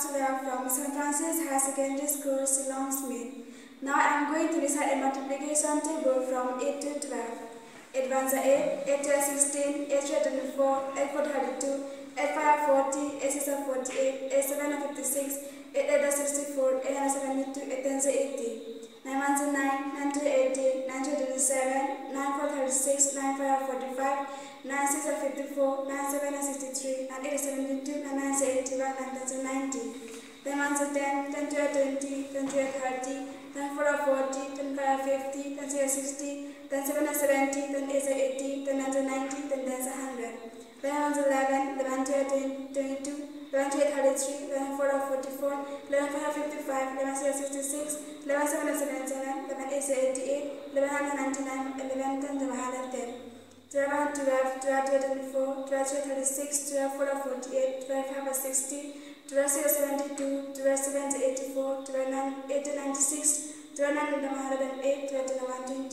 Councillor from St. Francis High Secondary School, Longsmith. Now I am going to recite a multiplication table from 8 to 12. 8 ones 8, 8 to 16, 8 to 24, 8 4 32, 8 5 40, 8 6 48, 8 7 56, 8 8 64, 8 nine 72, 8 10 80. 9 ones 9, 9 to 18, 9 to 27, 9 4 36, 9 5 45, 9 6 54, 9 7 63, 9 8 72, 9 9 81, 9 10 90. 10 1 10, 10 2 20, 10 2 30, 10 4 40, 10 5 50, 10 6 60, 10 7 70, 10 8 80, 10 9 90, 10 10 100. 11 11, 11 12 22, 11 12 33, 11 4 44, 11 5 55, 11 6 66, 11 7 77, 11 8 88, 11 99, 11 10 110. 12 12, 12 24, 12 36, 12 4 48, 12 5 60, 12 6 72, 12 7 84, 12 9 96, 12 9 108, 12 120. Thank